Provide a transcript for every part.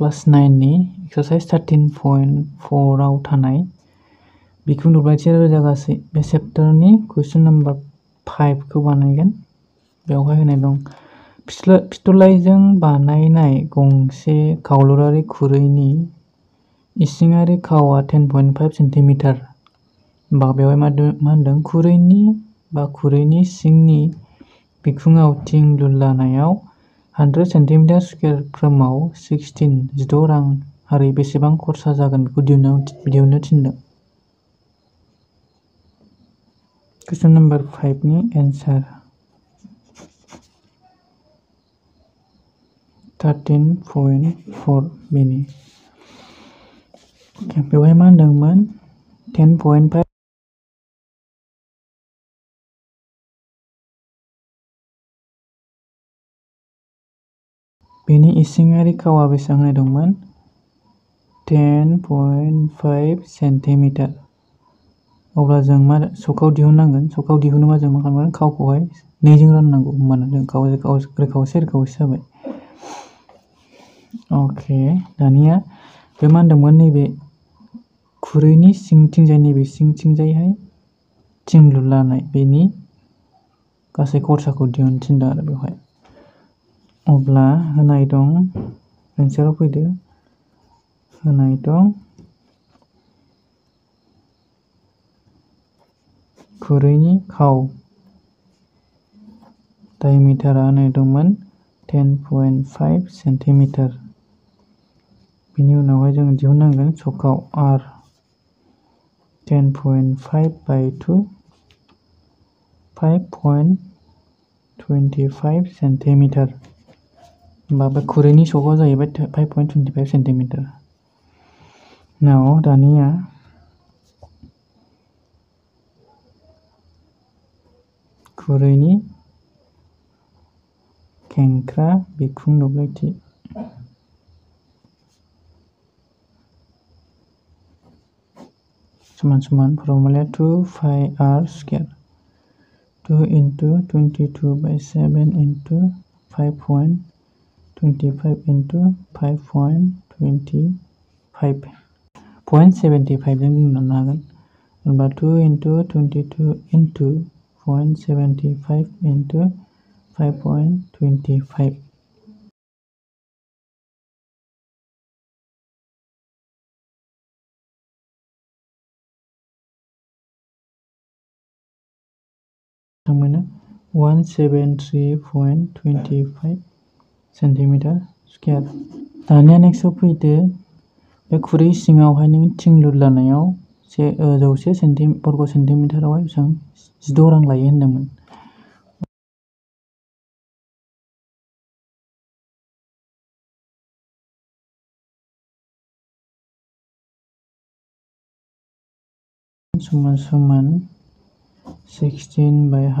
class 9 ni exercise 13.4 out hanai bikun dubai chere jaga se be chapter ni question number 5 ku banaygen beo ga hinai dong pistolai jeng banai nai gongse kaulorari khurei ni isingari khawa 10.5 cm ba beo ma mandang khurei ni ba khurei ni singni bikhung outing lullanayao 100 cm 100 mau 16 Jadi orang hari besi cm 10 cm 10 cm 10 cm 10 cm 10 cm 10 cm 10 cm 10 cm 10 cm 10 cm 10 बेनि इसिङारि खावआ बेसेबां दंमोन? Ten point five centimetre. अब्ला जों मा सकआव दिहुननांगोन। सकआव दिहुनोबा जों मा खालामनांगोन खावखौहाय नैजों राननांगौ होमबाना जों रोखावसे रोखावसे जाबाय। अके दानिया बे मा होनदोंमोन नैबे खुरैनि सिंथिंजाय नैबे सिंथिंजायहाय थिं लुलानाय बेनि गासै खरसाखौ दिहुनथिनदों आरो बेवहाय अब्ला होनाय दं रेन्साराव फैदो होनाय दं खुरैनि खाव डायमिटारा होनाय दंमोन टेन पइन्ट फाइभ सेन्टिमिटार बिनि उनावहाय जों दिहुननांगोन सकाव r ten point five by two five point twenty five centimetre होमबा खुरैनि सकआ जाहैबाय फाइभ पइन्ट टुइन्टिफाइभ सेन्टिमिटार नाव दानिया खुरैनि खेंख्रा बिखुं दब्लायथि समान समान फर्मुलाया two pi r square two into twenty two by seven into five point twenty five into five point twenty five point seventy फाइभजों जों मोननो हागोन होनबा two into twenty two into point seventy five into five point twenty five मोनो one seven three cm s q i a r e द e न ि य ा न े e ् स ् ट फैदो बे खुरै सिङावहाय नों थिं ल ु c लानायाव a े जौसे सेन्टि बर्ग सेन्टिमिटारावहाय बेसेबां जिद' रां लायो होन्दोंमोन समान समान सिक्सटिन बाय ह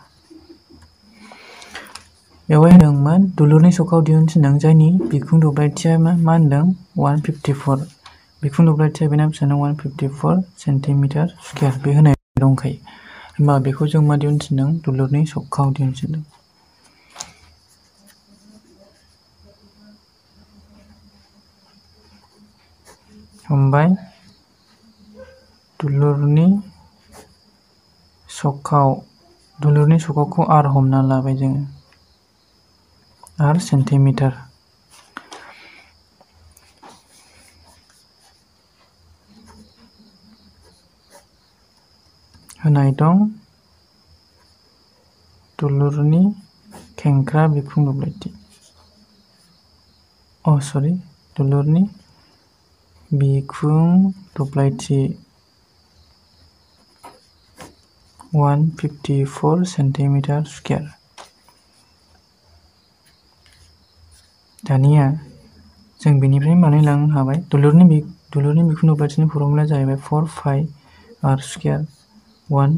Ewai dong man, dulu nih suka udion seneng jani, bikung dua belas cia man, man dong, one fifty four. Bikung dua belas cia binam seneng one fifty four centimeter square, bikung dong kai. Ma bikung jong man dion seneng, dulu nih suka udion seneng. Hombai, dulu nih suka, dulu nih sokau ku arhom nala bajeng. 1 cm Hanai itu, dulur ni kengkra bikung dobleti. Oh sorry, dulur ni bikung dobleti 154 cm square. दानिया जों बेनिफ्रायनो बानायलांनो हाबाय दुलुरनि बि दुलुरनि बिखुं दब्लायथिनि फर्मुलाया जाहैबाय फर पाइ आर स्कुवेर वान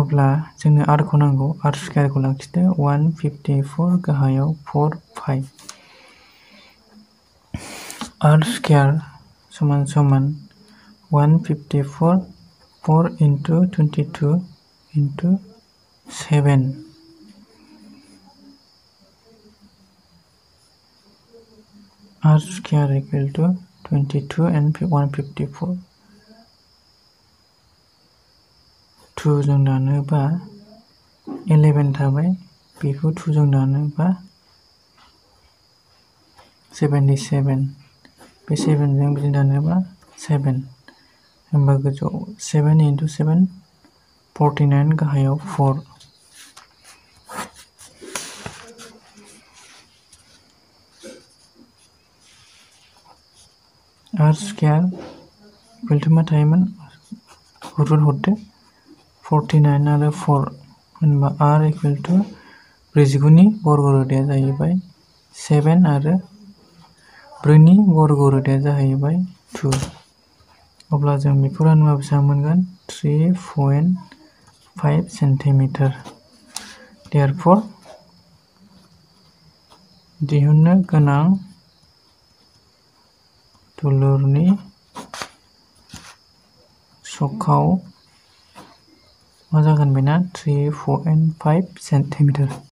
अब्ला जोंनो आरखौ नांगौ आर स्कुवेरखौ लाखिदो वान गाहायाव फर पाइ आर स्कुवेर समान समान one fifty four four into twenty two r square equal to 22 and 154 2 जों दानोबा 11 थाबाय बेखौ 2 जों दानोबा 77 बे 7 जों बिदि दानोबा 7 होमबा गोजौआव 7 इनटु 7 49 गाहायाव 4 Arscal Ultima Thurman Hurul Hotte 49 आरो 4 होनबा R equal to ब्रैजिगुनि बर्ग रोदाया जाहैबाय सेभेन आरो ब्रैनि बर्ग रोदाया जाहैबाय टु अब्ला जों बेखौ रानोबा बेसेबां मोनगोन थ्रि पइन्ट फाइभ सेन्टिमिटार देयारफर दिहुननो गोनां दलरनि सकआव मा जागोन three three four and five